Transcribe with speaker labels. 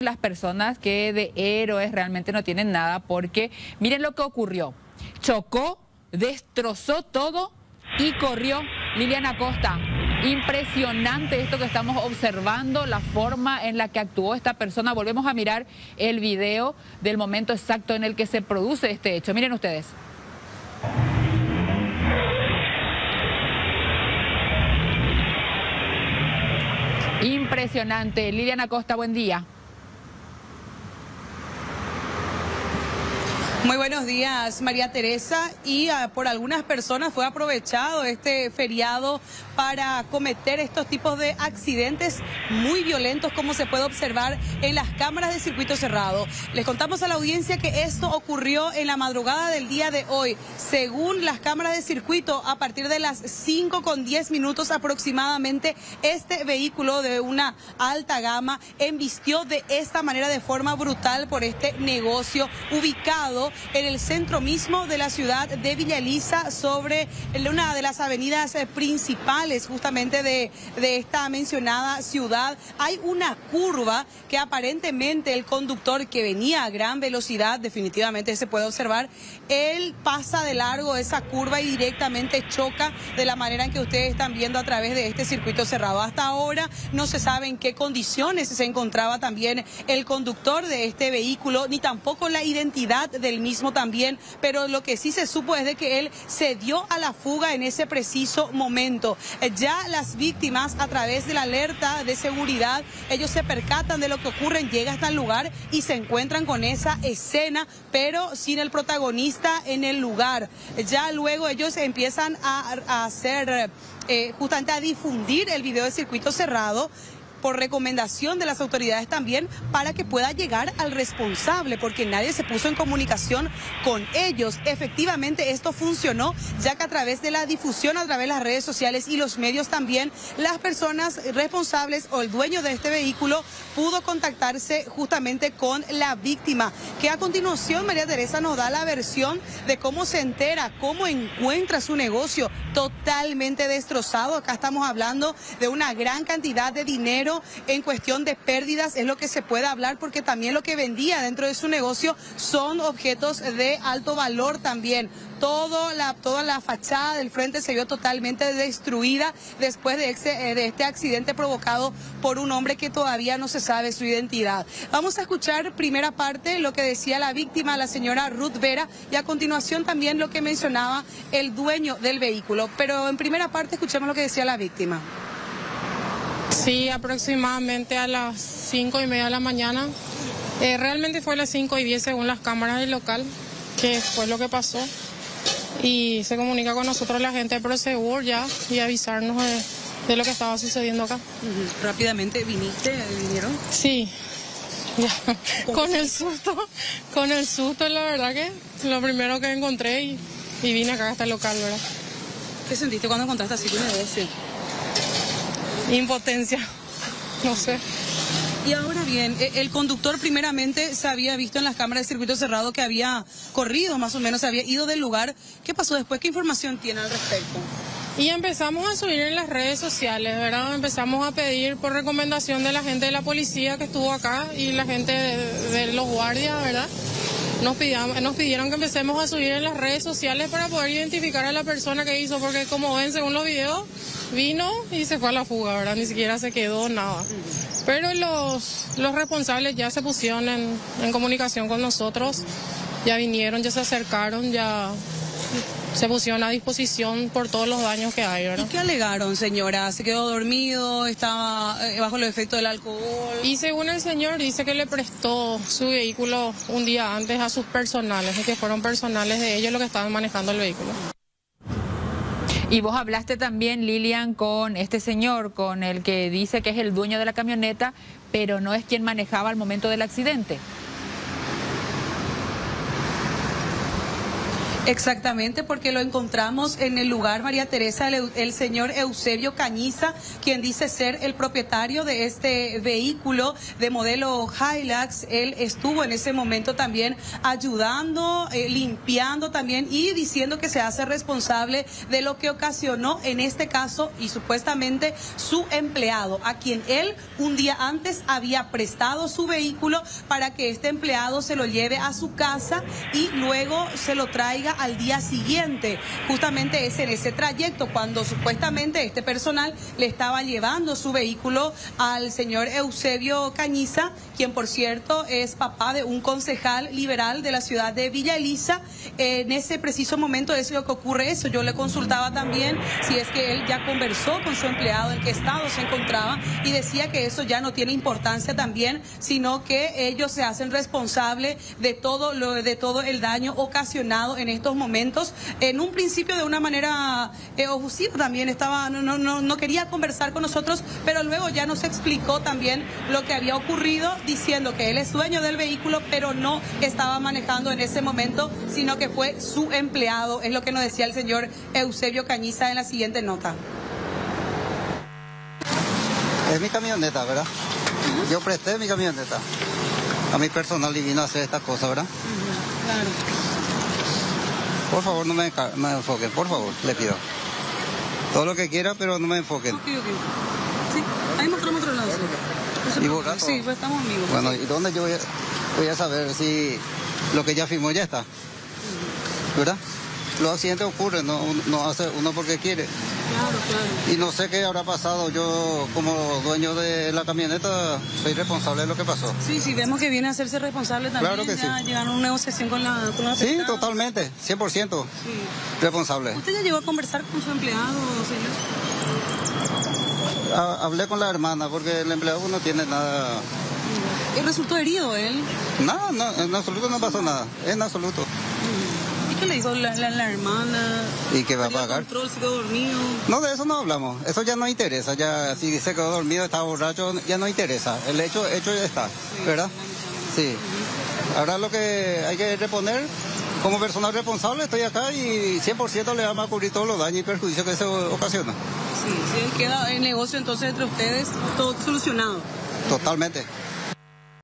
Speaker 1: las personas que de héroes realmente no tienen nada porque miren lo que ocurrió. Chocó, destrozó todo y corrió Liliana Costa. Impresionante esto que estamos observando, la forma en la que actuó esta persona. Volvemos a mirar el video del momento exacto en el que se produce este hecho. Miren ustedes. Impresionante. Liliana Costa, buen día.
Speaker 2: Muy buenos días, María Teresa. Y ah, por algunas personas fue aprovechado este feriado para cometer estos tipos de accidentes muy violentos, como se puede observar en las cámaras de circuito cerrado. Les contamos a la audiencia que esto ocurrió en la madrugada del día de hoy. Según las cámaras de circuito, a partir de las 5 con 10 minutos aproximadamente, este vehículo de una alta gama embistió de esta manera, de forma brutal, por este negocio ubicado en el centro mismo de la ciudad de Villa Elisa, sobre una de las avenidas eh, principales justamente de, de esta mencionada ciudad. Hay una curva que aparentemente el conductor que venía a gran velocidad, definitivamente se puede observar, él pasa de largo esa curva y directamente choca de la manera en que ustedes están viendo a través de este circuito cerrado. Hasta ahora no se sabe en qué condiciones se encontraba también el conductor de este vehículo, ni tampoco la identidad del mismo también, pero lo que sí se supo es de que él se dio a la fuga en ese preciso momento. Eh, ya las víctimas, a través de la alerta de seguridad, ellos se percatan de lo que ocurre, llegan hasta el lugar y se encuentran con esa escena, pero sin el protagonista en el lugar. Ya luego ellos empiezan a, hacer, eh, justamente a difundir el video de circuito cerrado por recomendación de las autoridades también para que pueda llegar al responsable, porque nadie se puso en comunicación con ellos. Efectivamente, esto funcionó, ya que a través de la difusión, a través de las redes sociales y los medios también, las personas responsables o el dueño de este vehículo pudo contactarse justamente con la víctima, que a continuación María Teresa nos da la versión de cómo se entera, cómo encuentra su negocio totalmente destrozado. Acá estamos hablando de una gran cantidad de dinero en cuestión de pérdidas es lo que se puede hablar porque también lo que vendía dentro de su negocio son objetos de alto valor también. Toda la fachada del frente se vio totalmente destruida después de, de este accidente provocado por un hombre que todavía no se sabe su identidad. Vamos a escuchar primera parte lo que decía la víctima, la señora Ruth Vera, y a continuación también lo que mencionaba el dueño del vehículo. Pero en primera parte escuchemos lo que decía la víctima.
Speaker 3: Sí, aproximadamente a las cinco y media de la mañana. Eh, realmente fue a las cinco y diez según las cámaras del local, que fue lo que pasó. Y se comunica con nosotros la gente de Prosegur ya y avisarnos de, lo que estaba sucediendo acá.
Speaker 2: Rápidamente viniste, vinieron.
Speaker 3: Sí, con el susto, con el susto, la verdad que lo primero que encontré y, vine acá hasta el local, ¿verdad?
Speaker 2: ¿Qué sentiste cuando encontraste así tu negocio?
Speaker 3: Impotencia, no sé.
Speaker 2: Y ahora bien, e, el conductor primeramente se había visto en las cámaras de circuito cerrado que había corrido, más o menos, había ido del lugar. ¿Qué pasó después? ¿Qué información tiene al respecto?
Speaker 3: Y empezamos a subir en las redes sociales, ¿verdad? Empezamos a pedir por recomendación de la gente de la policía que estuvo acá y la gente de, los guardias, ¿verdad? Nos, nos pidieron que empecemos a subir en las redes sociales para poder identificar a la persona que hizo, porque como ven, según los videos, vino y se fue a la fuga, ¿verdad? Ni siquiera se quedó nada. Pero los, los responsables ya se pusieron en comunicación con nosotros, ya vinieron, ya se acercaron, ya se pusieron a disposición por todos los daños que hay, ¿verdad?
Speaker 2: ¿Y qué alegaron, señora? ¿Se quedó dormido? ¿Estaba eh, bajo los efectos del alcohol?
Speaker 3: Y según el señor, dice que le prestó su vehículo un día antes a sus personales, y que fueron personales de ellos los que estaban manejando el vehículo.
Speaker 1: Y vos hablaste también, Lilian, con este señor, con el que dice que es el dueño de la camioneta, pero no es quien manejaba al momento del accidente.
Speaker 2: Exactamente, porque lo encontramos en el lugar, María Teresa, el, el, señor Eusebio Cañiza, quien dice ser el propietario de este vehículo de modelo Hilux. Él estuvo en ese momento también ayudando, eh, limpiando también y diciendo que se hace responsable de lo que ocasionó en este caso y supuestamente su empleado, a quien él un día antes había prestado su vehículo para que este empleado se lo lleve a su casa y luego se lo traiga al día siguiente. Justamente es en ese trayecto cuando supuestamente este personal le estaba llevando su vehículo al señor Eusebio Cañiza, quien por cierto es papá de un concejal liberal de la ciudad de Villa Elisa. En ese preciso momento es lo que ocurre eso. Yo le consultaba también si es que él ya conversó con su empleado en qué estado se encontraba y decía que eso ya no tiene importancia también, sino que ellos se hacen responsables de todo lo de todo el daño ocasionado en estos momentos. En un principio de una manera eh, también estaba no, no, no, no quería conversar con nosotros, pero luego ya nos explicó también lo que había ocurrido diciendo que él es dueño del vehículo, pero no estaba manejando en ese momento, sino que fue su empleado, es lo que nos decía el señor Eusebio Cañiza en la siguiente nota.
Speaker 4: Es mi camioneta, ¿verdad? Yo presté mi camioneta a mi personal y vino a hacer esta cosa, ¿verdad?
Speaker 2: Claro.
Speaker 4: Por favor, no me, me enfoquen, por favor, le pido. Todo lo que quiera, pero no me enfoquen.
Speaker 2: Ok, ok. Sí, ahí mostramos otro lado.
Speaker 4: ¿Y borrar?
Speaker 2: Sí, pues estamos amigos.
Speaker 4: Bueno. ¿y dónde yo voy a, voy a saber si lo que ya firmó ya está? ¿Verdad? Los accidentes ocurren, no, no hace uno porque quiere.
Speaker 2: Claro, claro.
Speaker 4: Y no sé qué habrá pasado. Yo, como dueño de la camioneta, soy responsable de lo que pasó.
Speaker 2: Sí, sí, vemos que viene a hacerse responsable también.
Speaker 4: Claro que
Speaker 2: ya
Speaker 4: sí.
Speaker 2: llegaron una negociación con la con la
Speaker 4: Sí, totalmente, 100%
Speaker 2: Sí.
Speaker 4: responsable.
Speaker 2: ¿Usted ya llegó a conversar con su empleado, señor?
Speaker 4: Ha- hablé con la hermana porque el empleado no tiene nada.
Speaker 2: ¿Y resultó herido él?
Speaker 4: No, no, en absoluto no pasó nada, en absoluto.
Speaker 2: ¿Y qué le dijo la, la, la hermana?
Speaker 4: ¿Y qué va a pagar?
Speaker 2: control, se quedó dormido.
Speaker 4: No, de eso no hablamos, eso ya no interesa, ya si se quedó dormido, estaba borracho, ya no interesa, el hecho, hecho ya está, ¿verdad? Sí. Ahora lo que hay que reponer, como personal responsable estoy acá y 100% le vamos a cubrir todos los daños y perjuicios que se ocasiona.
Speaker 2: Sí, sí, queda el negocio entonces entre ustedes todo solucionado.
Speaker 4: Totalmente.